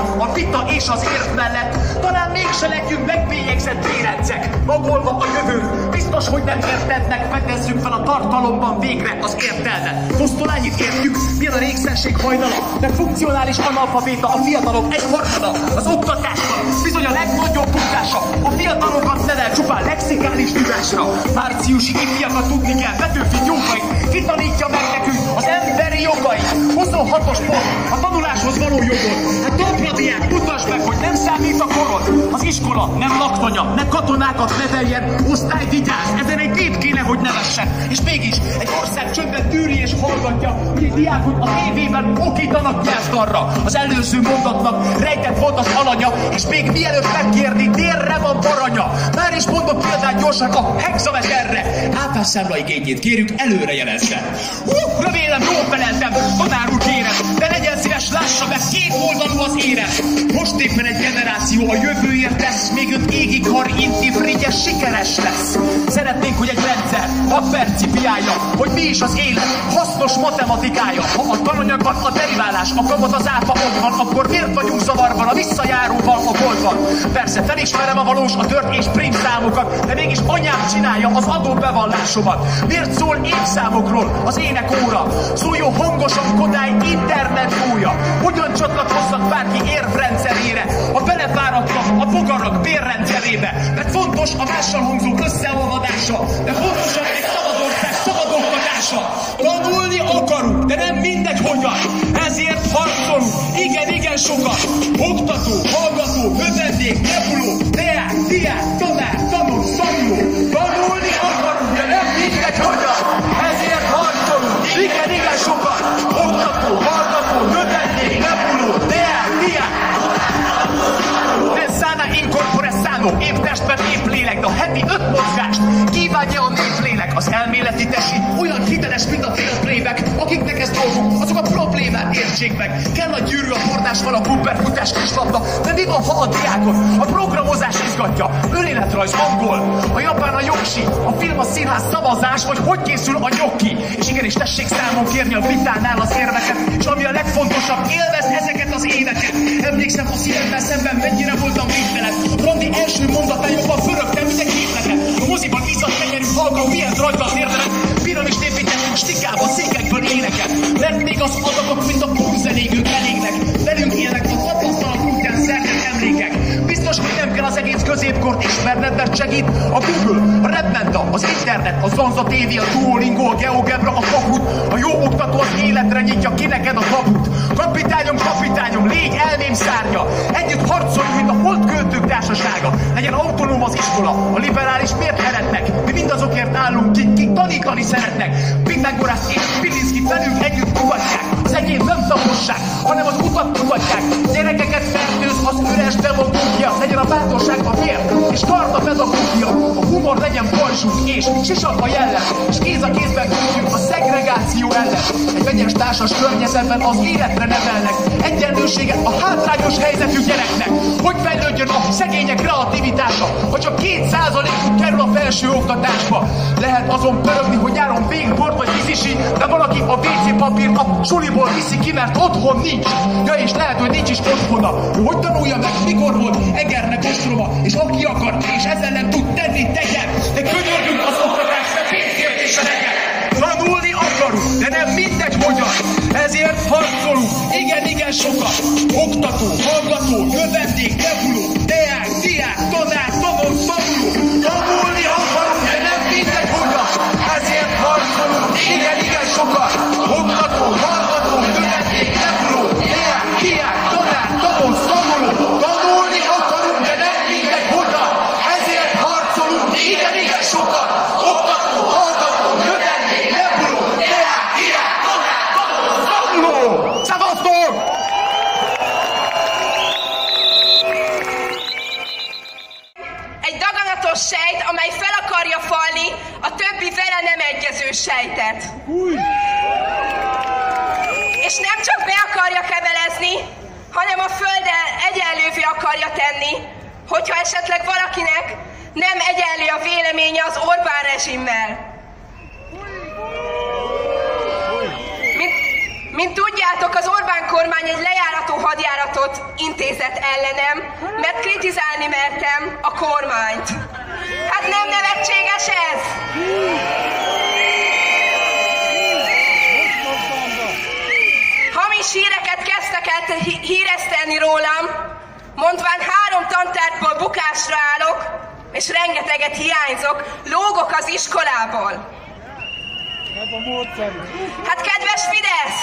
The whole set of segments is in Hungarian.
a vita és az érv mellett. Talán mégse legyünk megbélyegzett bérencek, magolva a jövőt. Biztos, hogy nem értednek, fedezzük fel a tartalomban végre az értelmet. Pusztul ennyit értjük, milyen a régszenség hajnala, de funkcionális analfabéta a fiatalok egy harmada. Az oktatásban bizony a legnagyobb tudása. A fiatalokat nevel csupán lexikális tudásra. Márciusi ifjakat tudni kell, Petőfi gyókai, kitanítja meg nekünk az emberi jogai. 26-os pont, a tanuláshoz való jogot. Hát dobra diák, mutasd meg, hogy nem számít a korod. Iskola nem laktanya, nem katonákat neveljen, osztály vigyáz, ezen egy nép kéne, hogy nevessen. És mégis egy ország csöndben tűri és hallgatja, hogy egy diákot a tévében okítanak nyelvtarra. Az előző mondatnak rejtett volt az alanya, és még mielőtt megkérni, térre van baranya. Már is mondok példát gyorsan a hexameterre. Áfás számla igényét kérjük, előre jelezze. Hú, remélem jól feleltem, tanár úr kérem, de legyen szíves, lássa meg, két oldalú az érem. Most éppen egy generáció a jövőért tesz, még öt égi kar inti sikeres lesz. Egy azt percipiálja, hogy mi is az élet, hasznos matematikája. Ha a tananyagban a deriválás, a kamat az áfa ott van, akkor miért vagyunk zavarban a visszajáróval a boltban? Persze felismerem a valós, a tört és prim számokat, de mégis anyám csinálja az adóbevallásomat. Miért szól évszámokról az énekóra? Szóljon hangosan Kodály internet újja. Hogyan csatlakozzak bárki érvrendszerére? Ha belefáradtam a bogarak bérrendszerébe, mert fontos a mással hangzó összeolvadása, de fontosabb egy szabad ország szabad oktatása. Tanulni akarunk, de nem mindegy hogyan. Ezért harcolunk, igen, igen sokat. Oktató, hallgató, növendék, nebuló, deák, diák, tanár, sano, épp testben, épp lélek, de a heti öt mozgást kívánja a néplélek. Az elméleti tesi olyan hiteles, mint a félplayback, értsék meg. Kell a gyűrű, a fordásval, a bumperfutás kislabda, de mi van, ha a diákot a programozás izgatja? Önéletrajz, angol, a japán a jogsi, a film a színház szavazás, vagy hogy készül a nyokki. És igenis tessék számon kérni a vitánál az érveket, és ami a legfontosabb, élvez ezeket az éneket. Emlékszem a szívemmel szemben mennyire voltam végtelen. Rondi első mondatán jobban fölögtem, mint egy képletet. A moziban izzat tenyerű halkan, milyen rajta az érdemek. Piramist építettünk stikába, székekből éneket. Mert még az adatok, mint a púzenék, elégnek. Velünk élnek a tapasztalat útján szerzett emlékek. Biztos, hogy nem kell az egész középkort ismerned, mert segít a Google, a Redmenta, az internet, a Zanza TV, a Duolingo, a GeoGebra, a Kahoot. A jó oktató az életre nyitja ki neked a kaput. Kapitányom, kapitányom, légy elmém szárnya. Együtt harcolunk, mint a holdköltők társasága. Legyen autonóm az iskola, a liberális miért erednek? Mi mindazokért állunk, kik, kik tanítani szeretnek. Pitagorász és Pilinszki velünk együtt kutatják. Az egyén nem szakosság, hanem az utat mutatják. Gyerekeket fertőz az üres demagógia. Legyen a bátorság a vér, és kard a pedagógia. A humor legyen pajzsunk és sisak a jellem. És kéz a kézben küzdjünk a szegregáció ellen. Egy vegyes társas környezetben az életre nevelnek. Egyenlőséget a hátrányos helyzetű gyereknek. Hogy fejlődjön a szegények kreativitása, ha csak két százalékuk kerül a felső oktatásba. Lehet azon pörögni, hogy nyáron végbort vagy vízisi, de valaki a WC papírt a suliból viszi ki, mert otthon nincs. Ja, és lehet, hogy nincs is otthona. Ő hogy tanulja meg, mikor volt Egernek ostroma, és aki akar, és ezzel nem tud tenni, tegyen. De könyörgünk az oktatásra, pénzért és a legyen. Tanulni akarunk, de nem mindegy hogyan. Ezért harcolunk, igen, igen sokat. Oktató, hallgató, növendék, sejtet. És nem csak be akarja kevelezni, hanem a Földdel egyenlővé akarja tenni, hogyha esetleg valakinek nem egyenlő a véleménye az Orbán rezsimmel. Mint tudjátok, az Orbán kormány egy lejárató hadjáratot intézett ellenem, mert kritizálni mertem a kormányt. Hát nem nevetséges ez? Hamis híreket kezdtek el híresztelni rólam, mondván három tantárból bukásra állok, és rengeteget hiányzok, lógok az iskolából. Hát kedves Fidesz,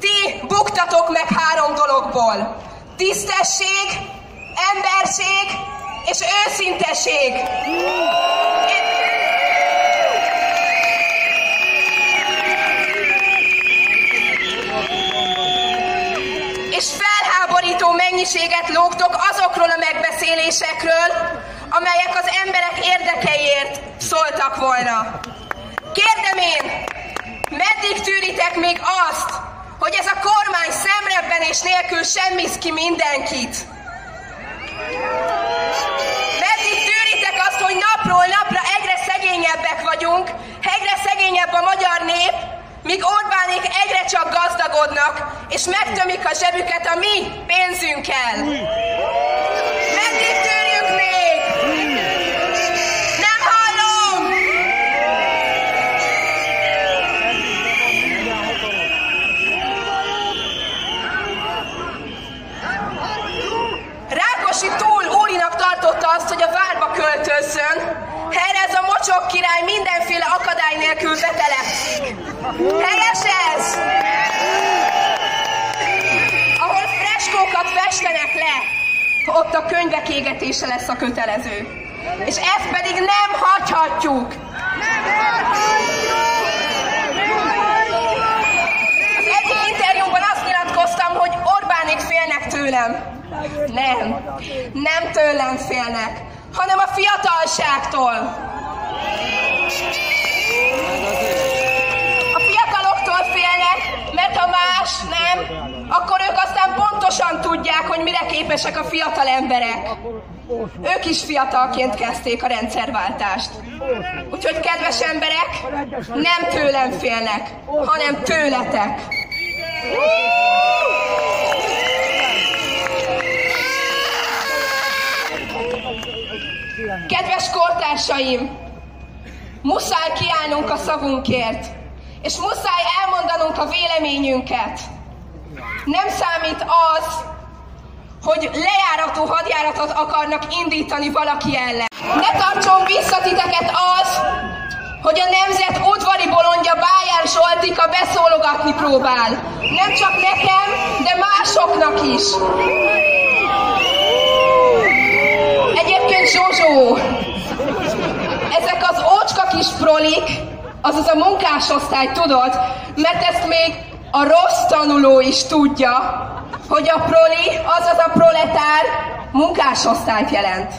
ti buktatok meg három dologból. Tisztesség, emberség és őszinteség. Megbeszélésekről, amelyek az emberek érdekeiért szóltak volna. Kérdem én, meddig tűritek még azt, hogy ez a kormány szemrebbenés nélkül semmiz ki mindenkit? Meddig tűritek azt, hogy napról napra egyre szegényebbek vagyunk, egyre szegényebb a magyar nép, míg Orbánék egyre csak gazdagodnak, és megtömik a zsebüket a mi pénzünkkel. Költözzön. Helyre ez a mocsok király mindenféle akadály nélkül betelepszik. Helyes ez? Ahol freskókat festenek le, ott a könyvek égetése lesz a kötelező. És ezt pedig nem hagyhatjuk. Az egyik interjúban azt nyilatkoztam, hogy Orbánik félnek tőlem. Nem, nem tőlem félnek, hanem a fiatalságtól. A fiataloktól félnek, mert ha más nem, akkor ők aztán pontosan tudják, hogy mire képesek a fiatal emberek. Ők is fiatalként kezdték a rendszerváltást. Úgyhogy, kedves emberek, nem tőlem félnek, hanem tőletek. Kedves kortársaim, muszáj kiállnunk a szavunkért, és muszáj elmondanunk a véleményünket. Nem számít az, hogy lejárató hadjáratot akarnak indítani valaki ellen. Ne tartson vissza titeket az, hogy a nemzet udvari bolondja Bájár Zsoltika beszólogatni próbál. Nem csak nekem, de másoknak is. Zsozsó, ezek az ócska kis prolik, azaz a munkásosztály, tudod, mert ezt még a rossz tanuló is tudja, hogy a proli, azaz a proletár munkásosztályt jelent.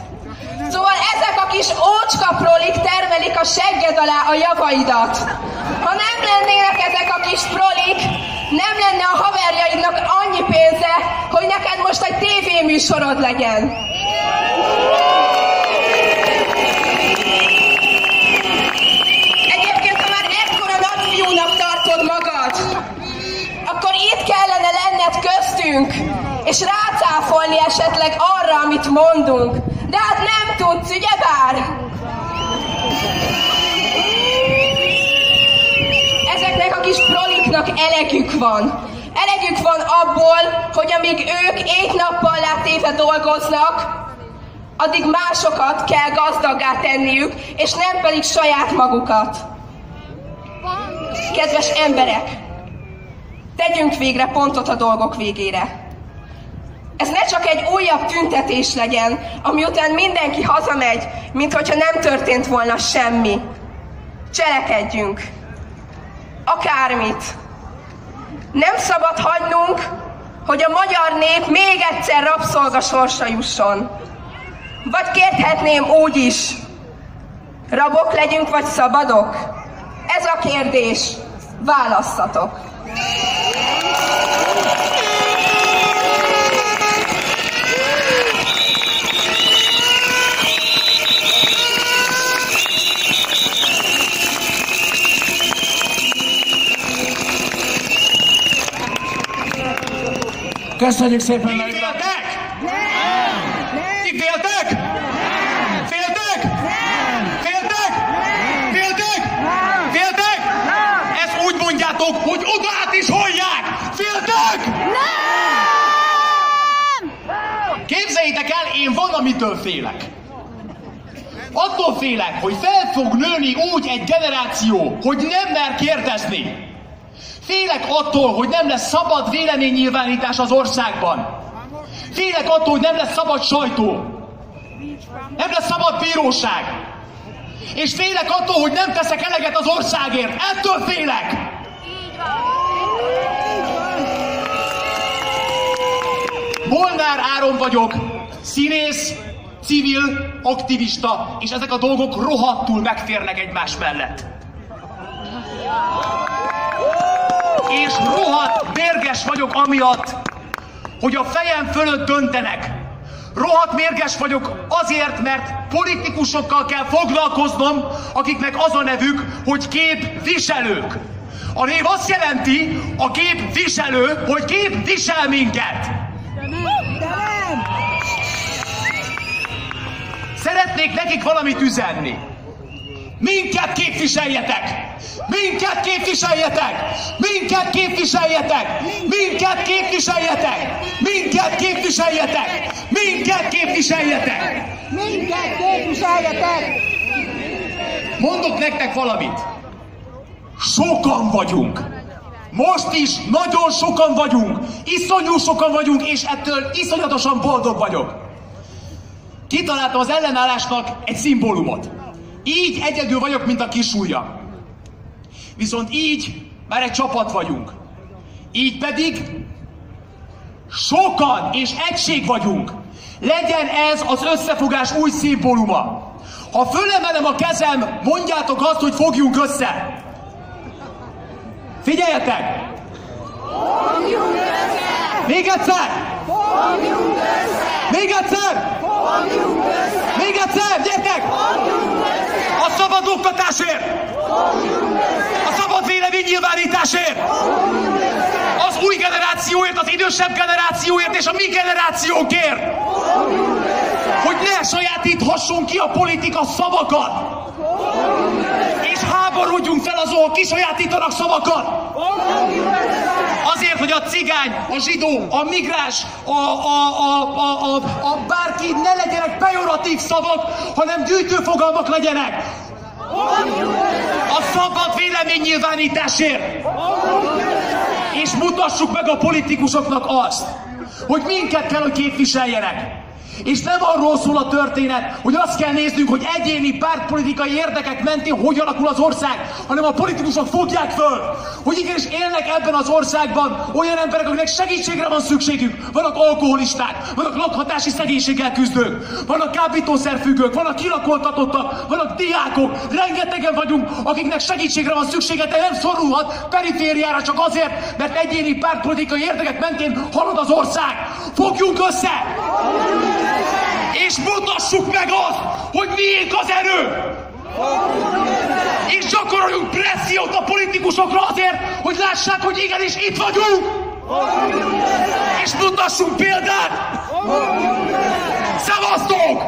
Szóval ezek a kis ócska prolik termelik a segged alá a javaidat. Ha nem lennének ezek a kis prolik, nem lenne a haverjaidnak annyi pénze, hogy neked most egy tévéműsorod legyen. Egyébként, köztünk, és rácáfolni esetleg arra, amit mondunk. De hát nem tudsz, ugye bár? Ezeknek a kis proliknak elegük van. Elegük van abból, hogy amíg ők éjt-nappal látéve dolgoznak, addig másokat kell gazdaggá tenniük, és nem pedig saját magukat. Kedves emberek, tegyünk végre pontot a dolgok végére. Ez ne csak egy újabb tüntetés legyen, ami után mindenki hazamegy, mint hogyha nem történt volna semmi. Cselekedjünk. Akármit. Nem szabad hagynunk, hogy a magyar nép még egyszer rabszolga sorsa jusson. Vagy kérhetném úgy is, rabok legyünk, vagy szabadok? Ez a kérdés. Válasszatok. Köszönjük szépen! Ti féltek? Ti féltek? Féltek? Féltek? Féltek? Féltek? Ezt úgy mondjátok, hogy oda át is hallják! Féltek? Képzeljétek el, én valamitől félek. Attól félek, hogy fel fog nőni úgy egy generáció, hogy nem mer kérdezni. Félek attól, hogy nem lesz szabad véleménynyilvánítás az országban. Félek attól, hogy nem lesz szabad sajtó. Nem lesz szabad bíróság. És félek attól, hogy nem teszek eleget az országért. Ettől félek. Molnár Áron vagyok, színész, civil, aktivista, és ezek a dolgok rohadtul megférnek egymás mellett. És rohadt mérges vagyok amiatt, hogy a fejem fölött döntenek. Rohadt mérges vagyok azért, mert politikusokkal kell foglalkoznom, akiknek az a nevük, hogy képviselők. A név azt jelenti, a képviselő, hogy képvisel minket. Szeretnék nekik valamit üzenni. Minket képviseljetek! Minket képviseljetek! Minket képviseljetek! Minket képviseljetek! Minket képviseljetek! Minket képviseljetek! Minket képviseljetek! Mondok nektek valamit. Sokan vagyunk. Most is nagyon sokan vagyunk. Iszonyú sokan vagyunk, és ettől iszonyatosan boldog vagyok. Kitaláltam az ellenállásnak egy szimbólumot. Így egyedül vagyok, mint a kisúlya. Viszont így már egy csapat vagyunk. Így pedig sokan és egység vagyunk. Legyen ez az összefogás új szimbóluma. Ha fölemelem a kezem, mondjátok azt, hogy fogjunk össze. Figyeljetek! Fogjunk össze! Még egyszer! Fogjunk össze! Még egyszer! Fogjunk össze! Még egyszer! Gyertek! Fogjunk össze! A szabad oktatásért! A szabad véleménynyilvánításért! Az új generációért, az idősebb generációért és a mi generációnkért! Hogy ne sajátíthassunk ki a politika szavakat! És háborodjunk fel azon, akik kisajátítanak szavakat! Azért, hogy a cigány, a zsidó, a migráns, a, a, a, a, a, a bárki ne legyenek pejoratív szavak, hanem gyűjtő fogalmak legyenek. A szabad véleménynyilvánításért. És mutassuk meg a politikusoknak azt, hogy minket kell, hogy képviseljenek. És nem arról szól a történet, hogy azt kell néznünk, hogy egyéni pártpolitikai érdekek mentén hogy alakul az ország, hanem a politikusok fogják föl, hogy igenis élnek ebben az országban olyan emberek, akiknek segítségre van szükségük. Vannak alkoholisták, vannak lakhatási szegénységgel küzdők, vannak kábítószerfüggők, vannak kilakoltatottak, vannak diákok, rengetegen vagyunk, akiknek segítségre van szüksége, de nem szorulhat perifériára csak azért, mert egyéni pártpolitikai érdekek mentén halad az ország. Fogjunk össze! És mutassuk meg azt, hogy miénk az erő! És gyakoroljunk pressziót a politikusokra azért, hogy lássák, hogy igenis itt vagyunk! És mutassunk példát! Szevasztok!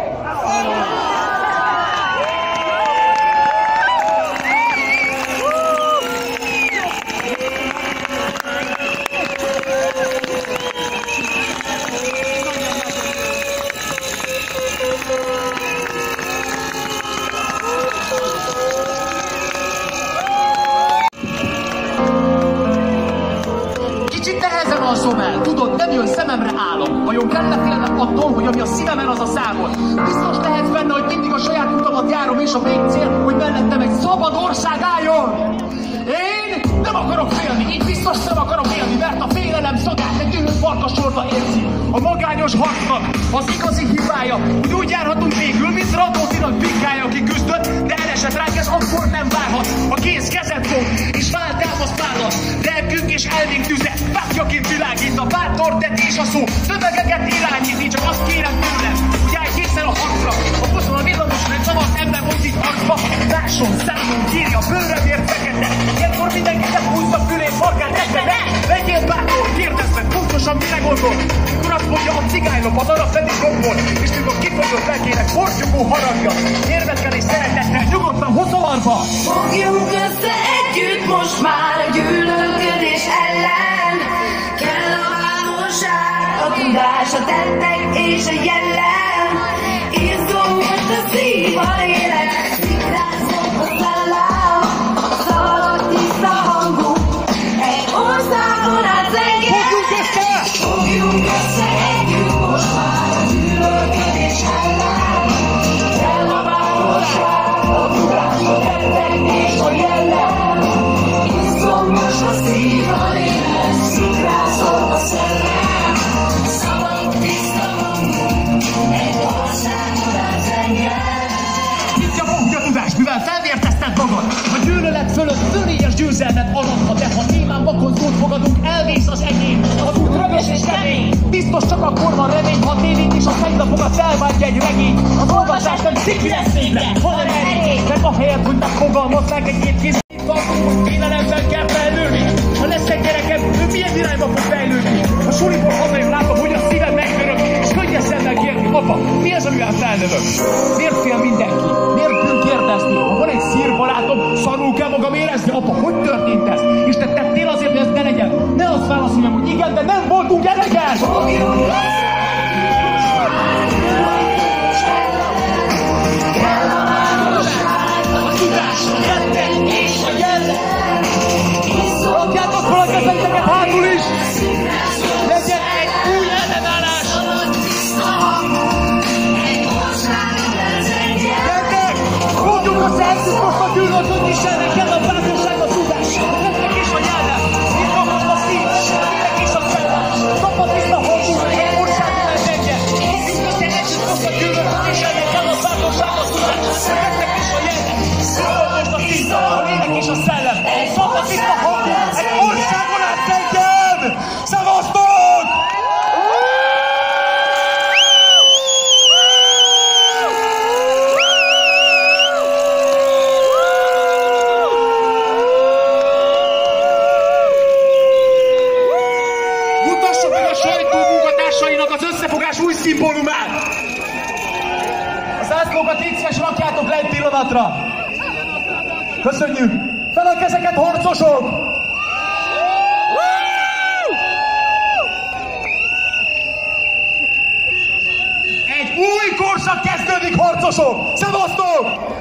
Radótinak pikája, aki küzdött, de elesett ránk, ez akkor nem várhat. A kéz kezet fog, és vált támaszt válasz. Lelkünk és elvénk tüze, bátyjaként világít a bátor, de és a szó. Szövegeket irányít, én csak azt kérem tőlem, hogy állj készen a harcra. A buszon a villamos, mert szavaz ember itt harcba. Lásson, számon, kírja, bőrömért fekete. Ilyenkor mindenki nem húzza fülét, farkát, ette, ne! Legyél bátor, pontos pontosan mire gondol. Mikor azt mondja a cigánylop, az arab fedi gombol, és mikor kifogyott lelkének portyogó haragja, érvetkel és szeretettel nyugodtan hozalarba. Fogjunk össze együtt most már a gyűlölködés ellen. Kell a bátorság, a tudás, a tettek és a jellem. Kemény. Biztos csak akkor van remény, ha télít és a fegynapokat felváltja egy regény. Az olvasás nem szikri eszébe, hanem erény. Mert ahelyett, hogy megfogalmaznánk egy két kéz tartunk, hogy félelemben kell felnőni. Ha lesz egy gyerekem, ő milyen irányba fog fejlődni? A suliból hazajön látva, hogy a szívem megdörög, és könnyes szemmel kérni, apa, mi az, amivel felnövök? Miért fél mindenki? Szimbólumát! A zászlókat légy rakjátok le egy pillanatra! Köszönjük! Fel a kezeket, harcosok! Egy új korszak kezdődik, harcosok! Szevasztok!